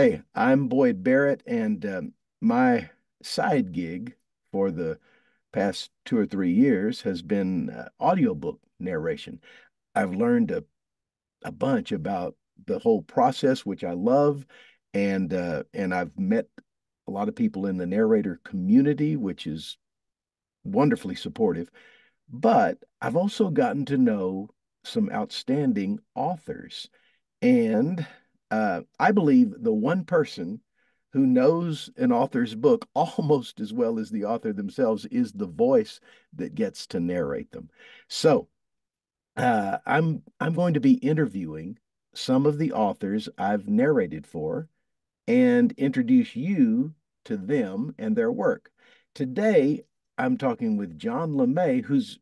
Hey, I'm Boyd Barrett, and um, my side gig for the past two or three years has been uh, audiobook narration. I've learned a, a bunch about the whole process, which I love, and uh, and I've met a lot of people in the narrator community, which is wonderfully supportive. But I've also gotten to know some outstanding authors. And uh, I believe the one person who knows an author's book almost as well as the author themselves is the voice that gets to narrate them. So uh, I'm I'm going to be interviewing some of the authors I've narrated for and introduce you to them and their work. Today, I'm talking with John LeMay, who's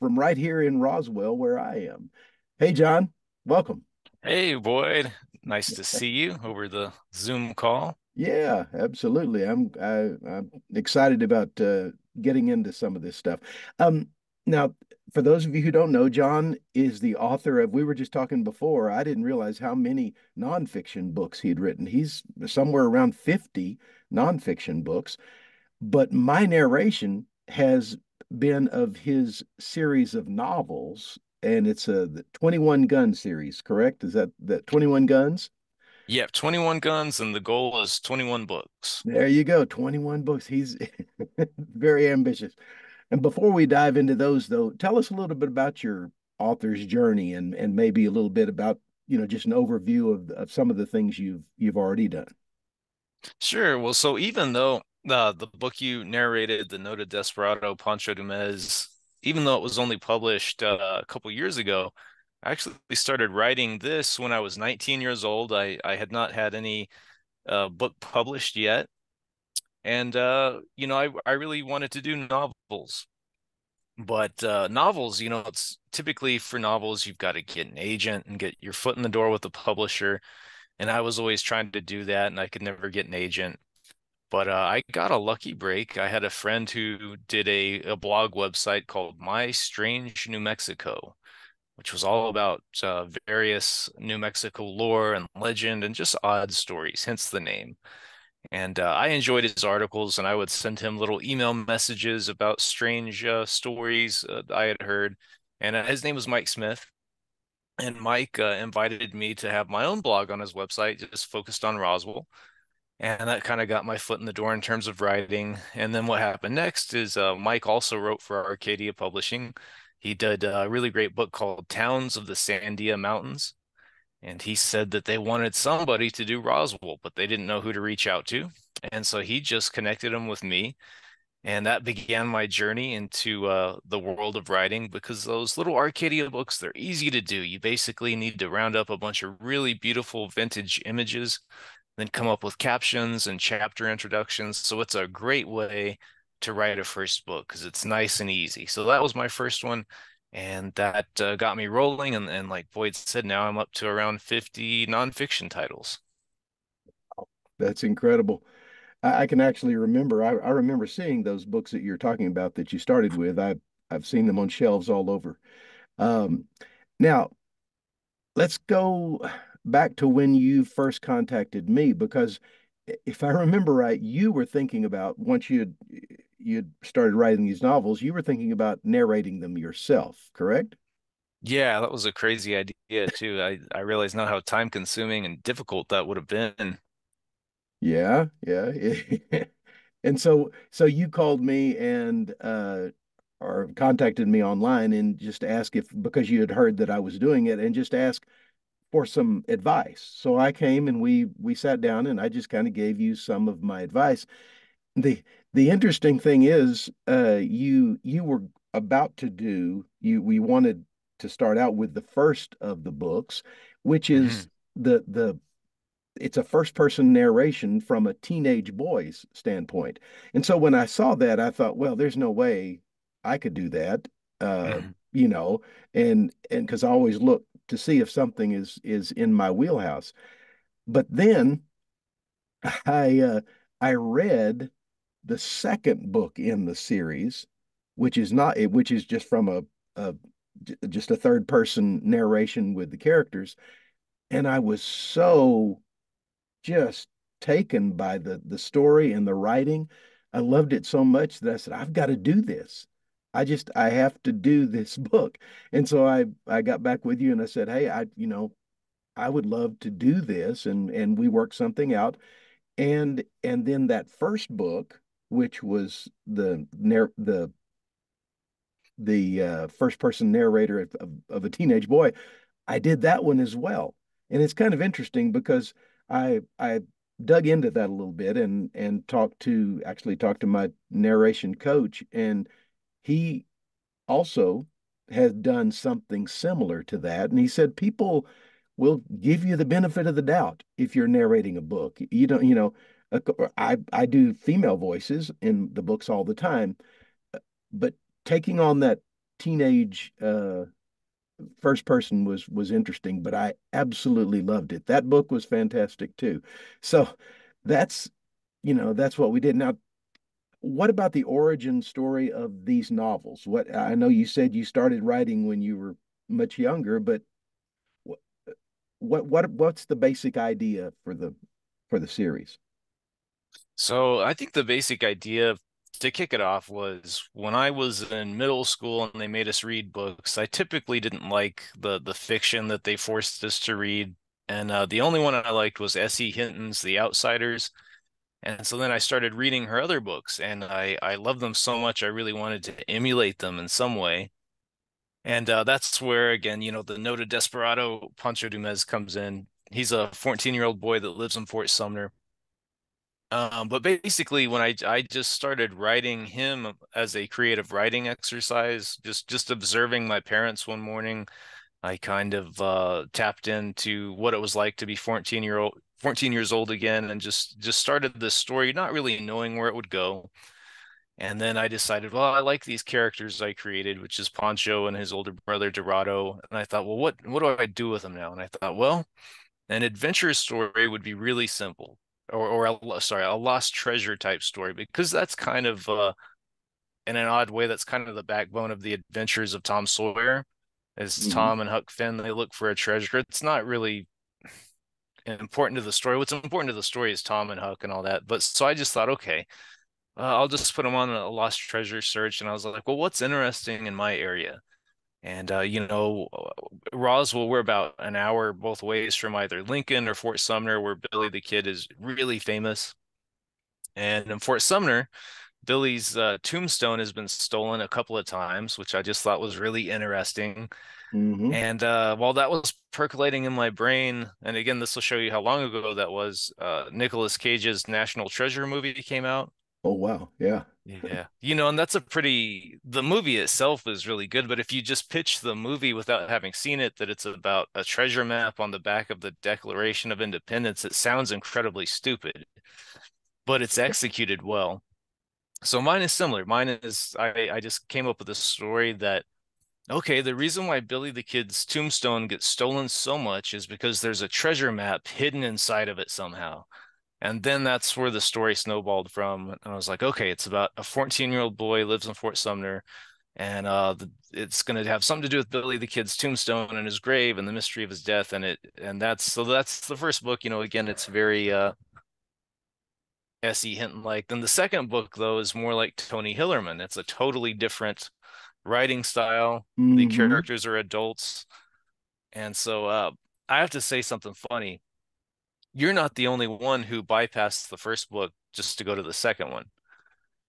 from right here in Roswell, where I am. Hey, John, welcome. Hey, Boyd. Nice to see you over the Zoom call. Yeah, absolutely. I'm I, I'm excited about uh, getting into some of this stuff. Um, now, for those of you who don't know, John is the author of. We were just talking before. I didn't realize how many nonfiction books he'd written. He's somewhere around 50 nonfiction books. But my narration has been of his series of novels, and it's a the 21 Gun series, correct? Is that that 21 Guns? Yeah, 21 guns, and the goal is 21 books. There you go, 21 books. He's very ambitious. And before we dive into those, though, tell us a little bit about your author's journey and and maybe a little bit about, you know, just an overview of of some of the things you've you've already done. Sure. Well, so even though the the book you narrated, the noted desperado Pancho Dumez, even though it was only published uh, a couple years ago, I actually started writing this when I was 19 years old. I I had not had any uh, book published yet, and uh, you know I I really wanted to do novels, but uh, novels, you know, it's typically for novels you've got to get an agent and get your foot in the door with the publisher, and I was always trying to do that, and I could never get an agent. But uh, I got a lucky break. I had a friend who did a, a blog website called My Strange New Mexico, which was all about uh, various New Mexico lore and legend and just odd stories, hence the name. And uh, I enjoyed his articles, and I would send him little email messages about strange uh, stories uh, I had heard. And uh, his name was Mike Smith. And Mike invited me to have my own blog on his website, just focused on Roswell and that kind of got my foot in the door in terms of writing. And then what happened next is uh, Mike also wrote for Arcadia Publishing. He did a really great book called Towns of the Sandia Mountains. And he said that they wanted somebody to do Roswell, but they didn't know who to reach out to. And so he just connected them with me. And that began my journey into uh, the world of writing because those little Arcadia books, they're easy to do. You basically need to round up a bunch of really beautiful vintage images then come up with captions and chapter introductions. So it's a great way to write a first book because it's nice and easy. So that was my first one. And that uh, got me rolling. And, and like Boyd said, now I'm up to around 50 nonfiction titles. That's incredible. I, I can actually remember, I, I remember seeing those books that you're talking about that you started with. I've, I've seen them on shelves all over. Um, now, let's go back to when you first contacted me because if I remember right, you were thinking about once you'd you'd started writing these novels, you were thinking about narrating them yourself, correct? Yeah, that was a crazy idea too. I I realized now how time consuming and difficult that would have been. Yeah, yeah. and so so you called me and uh or contacted me online and just asked if because you had heard that I was doing it and just ask for some advice. So I came and we we sat down and I just kind of gave you some of my advice. The the interesting thing is uh you you were about to do you we wanted to start out with the first of the books, which is the the it's a first person narration from a teenage boy's standpoint. And so when I saw that, I thought, well, there's no way I could do that. Uh, hmm you know, and and because I always look to see if something is is in my wheelhouse. But then I uh, I read the second book in the series, which is not which is just from a, a just a third person narration with the characters, and I was so just taken by the the story and the writing. I loved it so much that I said, I've got to do this. I just I have to do this book. And so I I got back with you and I said, hey, I you know I would love to do this, and and we worked something out. And and then that first book, which was the the the uh, first person narrator of, of, of a teenage boy, I did that one as well. And it's kind of interesting because I I dug into that a little bit and and talked to actually talked to my narration coach and he also has done something similar to that and he said people will give you the benefit of the doubt if you're narrating a book you don't you know I I do female voices in the books all the time but taking on that teenage uh first person was was interesting, but I absolutely loved it. That book was fantastic too. So that's you know that's what we did. Now, what about the origin story of these novels? What I know you said you started writing when you were much younger, but what what, what what's the basic idea for the for the series? So I think the basic idea to kick it off was when I was in middle school and they made us read books. I typically didn't like the the fiction that they forced us to read, and uh, the only one I liked was S.E. Hinton's The Outsiders. And so then I started reading her other books, and I I loved them so much I really wanted to emulate them in some way. And uh, that's where again, you know, the noted desperado Pancho Dumez comes in. He's a 14 year old boy that lives in Fort Sumner um, but basically, when I I just started writing him as a creative writing exercise, just just observing my parents one morning, I kind of uh, tapped into what it was like to be 14 year old 14 years old again, and just just started this story, not really knowing where it would go. And then I decided, well, I like these characters I created, which is Pancho and his older brother Dorado. And I thought, well, what what do I do with them now? And I thought, well, an adventure story would be really simple or or a, sorry, a lost treasure type story because that's kind of uh, in an odd way that's kind of the backbone of the adventures of Tom Sawyer. As mm-hmm. Tom and Huck Finn they look for a treasure. It's not really important to the story. What's important to the story is Tom and Huck and all that. But so I just thought, okay, uh, I'll just put them on a lost treasure search. And I was like, well, what's interesting in my area? And uh, you know, Roswell, we're about an hour both ways from either Lincoln or Fort Sumner, where Billy the Kid is really famous. And in Fort Sumner, Billy's uh, tombstone has been stolen a couple of times, which I just thought was really interesting. Mm-hmm. And uh, while that was percolating in my brain, and again, this will show you how long ago that was. Uh, Nicolas Cage's National Treasure movie came out. Oh wow, yeah. Yeah. You know, and that's a pretty the movie itself is really good, but if you just pitch the movie without having seen it that it's about a treasure map on the back of the Declaration of Independence, it sounds incredibly stupid. But it's executed well. So mine is similar. Mine is I I just came up with a story that okay, the reason why Billy the Kid's tombstone gets stolen so much is because there's a treasure map hidden inside of it somehow. And then that's where the story snowballed from. And I was like, okay, it's about a 14 year old boy lives in Fort Sumner, and uh, the, it's going to have something to do with Billy the Kid's tombstone and his grave and the mystery of his death. And it and that's so that's the first book. You know, again, it's very uh, S.E. Hinton like. Then the second book though is more like Tony Hillerman. It's a totally different writing style. Mm-hmm. The characters are adults, and so uh, I have to say something funny you're not the only one who bypassed the first book just to go to the second one.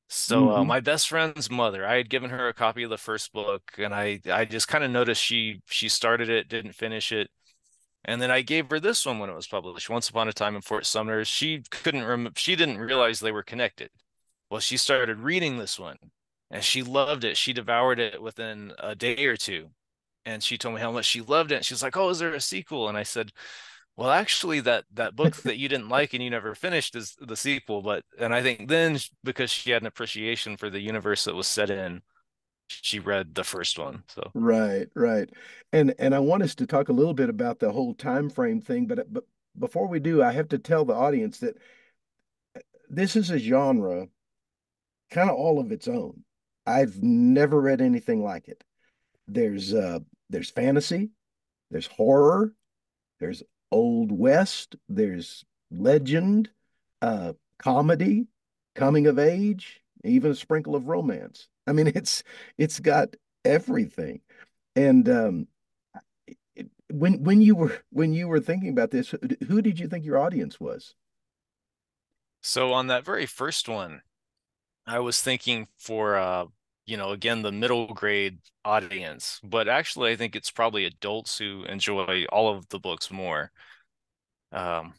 So uh, mm-hmm. uh, my best friend's mother, I had given her a copy of the first book, and I I just kind of noticed she she started it, didn't finish it, and then I gave her this one when it was published. Once upon a time in Fort Sumner, she couldn't rem- she didn't realize they were connected. Well, she started reading this one, and she loved it. She devoured it within a day or two, and she told me how much she loved it. She was like, "Oh, is there a sequel?" And I said, well actually that that book that you didn't like and you never finished is the sequel but and i think then because she had an appreciation for the universe that was set in she read the first one so. Right right. And and i want us to talk a little bit about the whole time frame thing but but before we do i have to tell the audience that uh, this is a genre kind of all of its own. I've never read anything like it. There's uh there's fantasy there's horror there's Old West, there's legend, uh, comedy, coming of age, even a sprinkle of romance. I mean, it's it's got everything. And um, when when you were when you were thinking about this, who did you think your audience was? So on that very first one, I was thinking for uh, you know, again the middle grade audience, but actually I think it's probably adults who enjoy all of the books more. Um,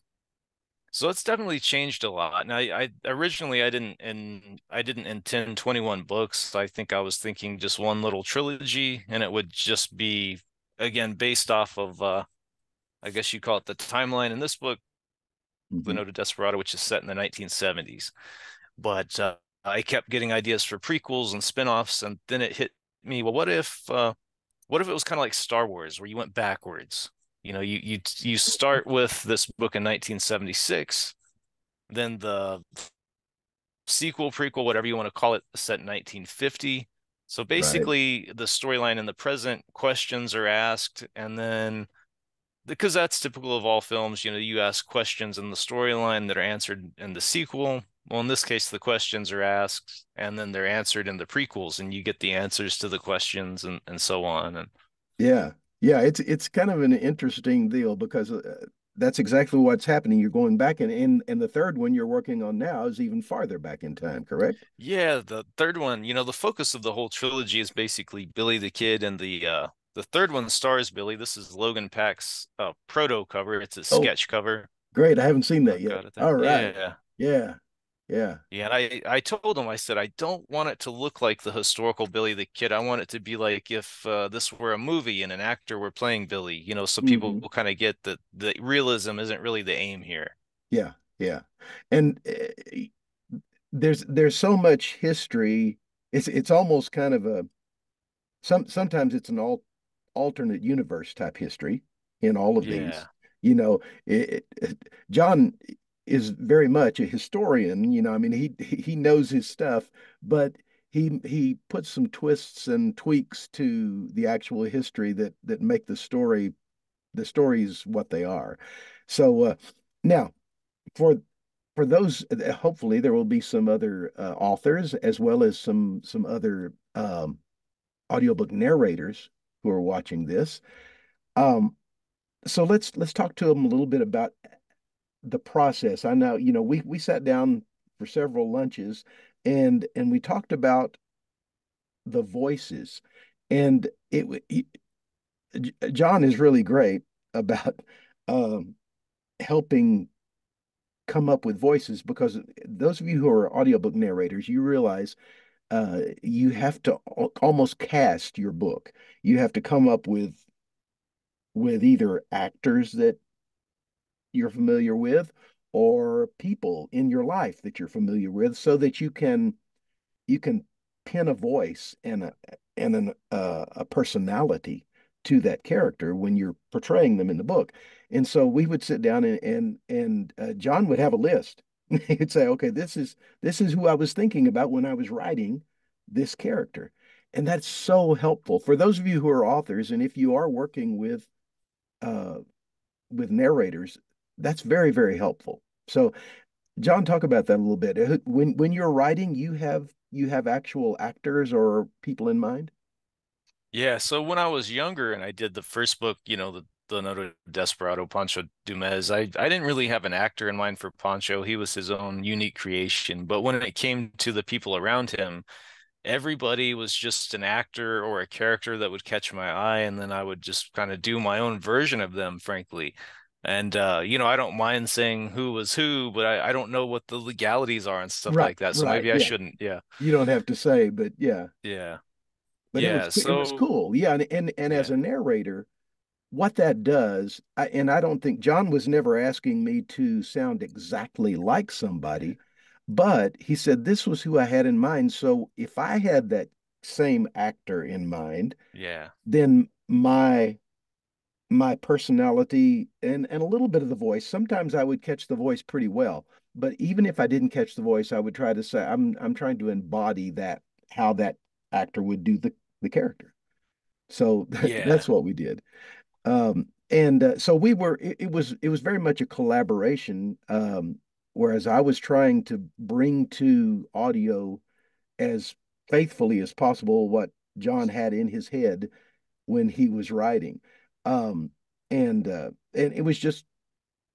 so it's definitely changed a lot. And I, I originally I didn't and I didn't intend 21 books. I think I was thinking just one little trilogy, and it would just be again based off of uh I guess you call it the timeline in this book, The Mhm. Note of Desperado, which is set in the 1970s. But uh, I kept getting ideas for prequels and spin-offs, and then it hit me, well, what if uh what if it was kind of like Star Wars, where you went backwards? You know, you you you start with this book in 1976, then the sequel, prequel, whatever you want to call it, set in 1950. So Right. basically, the storyline in the present, questions are asked, and then because that's typical of all films, you know, you ask questions in the storyline that are answered in the sequel. Well, in this case, the questions are asked and then they're answered in the prequels, and you get the answers to the questions and, and so on. And Yeah. Yeah, it's it's kind of an interesting deal because uh, that's exactly what's happening. You're going back and and and the third one you're working on now is even farther back in time, correct? yeah, the third one, you know, the focus of the whole trilogy is basically Billy the Kid, and the uh the third one stars Billy. This is Logan Pack's uh proto cover. It's a Oh, sketch cover. great. I haven't seen that yet. All right. Yeah. Yeah. Yeah. Yeah, and I I told him I said I don't want it to look like the historical Billy the Kid. I want it to be like if uh, this were a movie and an actor were playing Billy, you know, so people hmm will kind of get that the realism isn't really the aim here. Yeah. Yeah. And uh, there's there's so much history. It's it's almost kind of a some sometimes it's an all alternate universe type history in all of these. You know, it, it, John is very much a historian. You know, I mean, he he knows his stuff, but he he puts some twists and tweaks to the actual history that that make the story the stories what they are. So uh, now for for those, hopefully there will be some other uh, authors as well as some some other um, audiobook narrators who are watching this. Um, so let's let's talk to them a little bit about the process. I know, you know, we we sat down for several lunches and and we talked about the voices. And it, he, John is really great about um, helping come up with voices because those of you who are audiobook narrators, you realize uh, you have to almost cast your book. You have to come up with with either actors that you're familiar with or people in your life that you're familiar with so that you can you can pin a voice and a and an, uh, a personality to that character when you're portraying them in the book. And so we would sit down and and and uh, John would have a list. He'd say, "Okay, this is this is who I was thinking about when I was writing this character." And that's so helpful for those of you who are authors, and if you are working with uh, with narrators, that's very, very helpful. So, John, talk about that a little bit. When when you're writing, you have you have actual actors or people in mind? Yeah, so when I was younger and I did the first book, you know, the the Note Desperado, Pancho Dumez, I I didn't really have an actor in mind for Pancho. He was his own unique creation. But when it came to the people around him, everybody was just an actor or a character that would catch my eye, and then I would just kind of do my own version of them, frankly. And uh, you know, I don't mind saying who was who, but I, I don't know what the legalities are and stuff Right, like that. So right. maybe I Yeah. shouldn't. Yeah. You don't have to say, but yeah. Yeah. But it was Yeah. it was cool. Yeah, and and, and as a narrator, what that does, I, and I don't think John was never asking me to sound exactly like somebody, but he said this was who I had in mind. So if I had that same actor in mind, Yeah. then my my personality and and a little bit of the voice, sometimes I would catch the voice pretty well. But even if I didn't catch the voice, I would try to say I'm I'm trying to embody that how that actor would do the the character. So Yeah. that's what we did. Um, and uh, so we were it, it, was it was very much a collaboration um, whereas i was trying to bring to audio as faithfully as possible what john had in his head when he was writing um, and uh, and it was just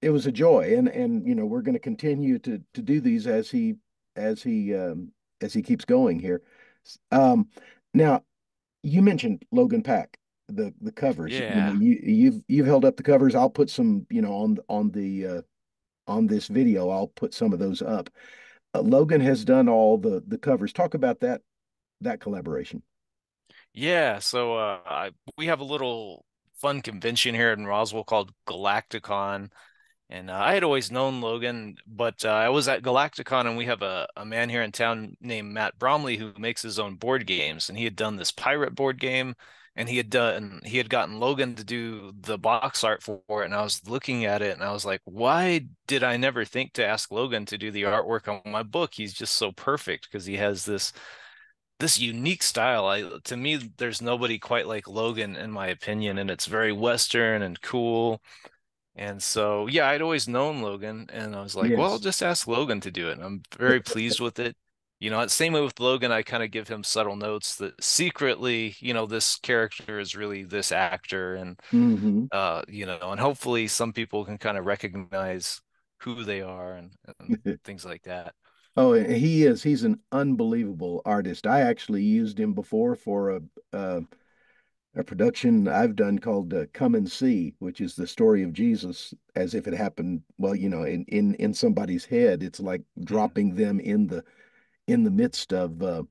it was a joy and and you know we're going to continue to to do these as he as he um, as he keeps going here um, now you mentioned logan pack the the covers. You know, Yeah. you you've you've held up the covers. I'll put some, you know, on on the uh, on this video. I'll put some of those up. Uh, Logan has done all the the covers. Talk about that that collaboration. Yeah, so uh, I, we have a little fun convention here in Roswell called Galacticon, and uh, I had always known Logan, but uh, I was at Galacticon, and we have a, a man here in town named Matt Bromley who makes his own board games, and he had done this pirate board game, and he had done he had gotten Logan to do the box art for it, and I was looking at it, and I was like, why did I never think to ask Logan to do the artwork on my book? He's just so perfect because he has this this unique style. I to me, there's nobody quite like Logan in my opinion, and it's very Western and cool. And so, yeah, I'd always known Logan, and I was like, well, I'll just ask Logan to do it. And I'm very pleased with it. You know, same way with Logan, I kind of give him subtle notes that secretly, you know, this character is really this actor, and hmm uh, you know, and hopefully some people can kind of recognize who they are and, and things like that. Oh, he is. He's an unbelievable artist. I actually used him before for a a, a production I've done called uh, Come and See, which is the story of Jesus as if it happened, well, you know, in in in somebody's head. It's like Mhm. dropping them in the in the midst of uh,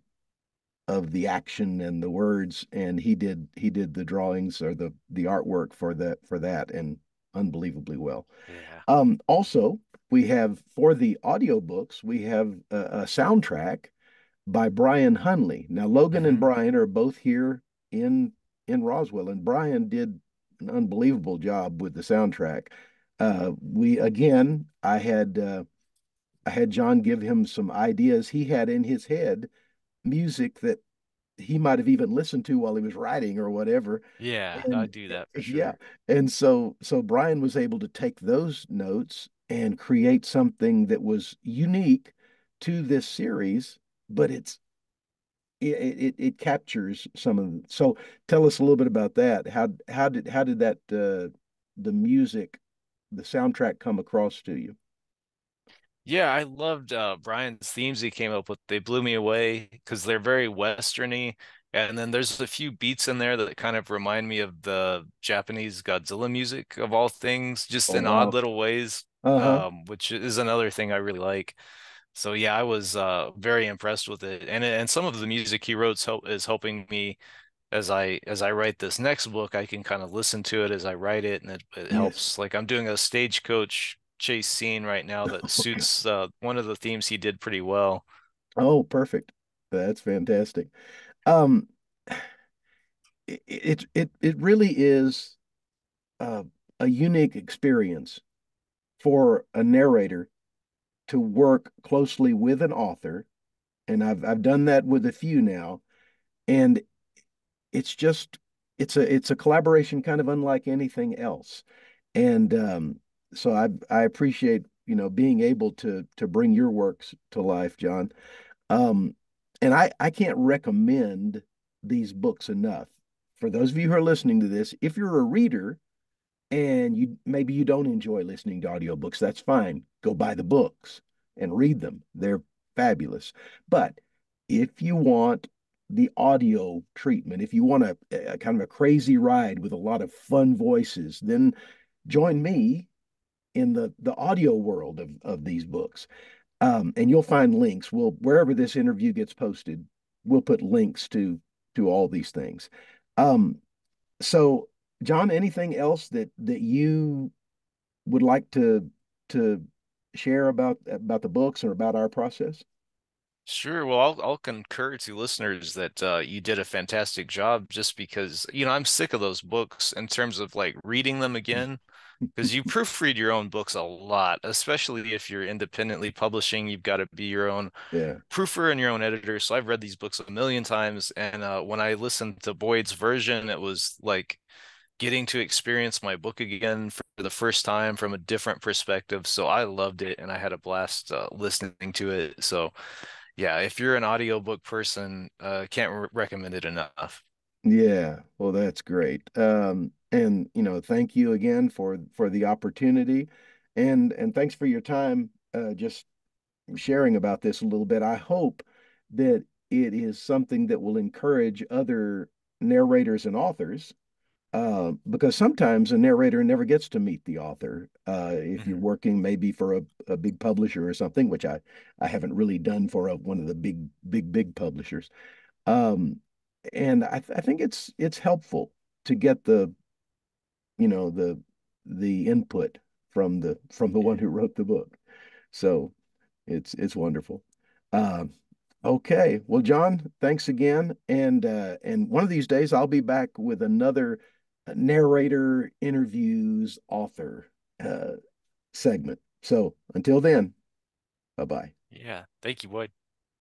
of the action and the words and he did he did the drawings or the the artwork for that for that and unbelievably well Yeah. um also we have for the audiobooks we have a, a soundtrack by Brian Hunley. Now Logan and hmm Brian are both here in in Roswell and Brian did an unbelievable job with the soundtrack. Uh we again I had uh I had John give him some ideas. He had in his head music that he might have even listened to while he was writing or whatever. Yeah, I And do that for yeah, and so so Brian was able to take those notes and create something that was unique to this series, but it's it it, it captures some of the, so tell us a little bit about that. How how did how did that uh the music, the soundtrack come across to you? Yeah, I loved uh Brian's themes he came up with. They blew me away because they're very westerny. And then there's a few beats in there that kind of remind me of the Japanese Godzilla music of all things, just Oh in odd little ways, Uh-huh. um, which is another thing I really like. So yeah, I was uh very impressed with it. And and some of the music he wrote help is helping me as I as I write this next book, I can kind of listen to it as I write it, and it, it Yes. helps. Like I'm doing a stagecoach chase scene right now that suits uh, one of the themes he did pretty well. Oh, perfect. That's fantastic. Um, it it it, it really is uh, a unique experience for a narrator to work closely with an author, and I've I've done that with a few now, and it's just it's a it's a collaboration kind of unlike anything else. And um, so I I appreciate, you know, being able to to bring your works to life, John. Um, and I, I can't recommend these books enough. For those of you who are listening to this, if you're a reader and you maybe you don't enjoy listening to audiobooks, that's fine. Go buy the books and read them. They're fabulous. But if you want the audio treatment, if you want a, a kind of a crazy ride with a lot of fun voices, then join me in the the audio world of, of these books. Um, and you'll find links. We'll wherever this interview gets posted, we'll put links to to all these things. Um, so, John, anything else that that you would like to to share about about the books or about our process? Sure. Well, I'll I'll concur to listeners that uh, you did a fantastic job just because, you know, I'm sick of those books in terms of like reading them again. Because you proofread your own books a lot, especially if you're independently publishing, you've got to be your own Yeah. proofer and your own editor. So I've read these books a million times, and uh, when I listened to Boyd's version, it was like getting to experience my book again for the first time from a different perspective. So I loved it and I had a blast uh, listening to it. So yeah, if you're an audiobook person, uh, can't re recommend it enough. Yeah, well, that's great. Um, and you know, thank you again for for the opportunity, and and thanks for your time. Uh, just sharing about this a little bit. I hope that it is something that will encourage other narrators and authors uh, because sometimes a narrator never gets to meet the author. Uh, if you're Mhm. working maybe for a, a big publisher or something, which I, I haven't really done for a, one of the big, big, big publishers. Um, and I, th I think it's it's helpful to get the, you know, the the input from the from the one who wrote the book. So it's it's wonderful. Um, okay. Well, John, thanks again. And uh, and one of these days I'll be back with another narrator interviews author uh, segment. So until then, bye bye. Yeah. Thank you, Boyd.